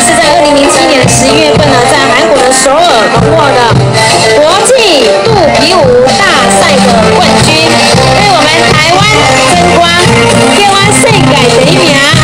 是在二零零七年十一月份呢，在韩国的首尔荣获的国际肚皮舞大赛的冠军，为我们台湾争光，台湾盛改革开。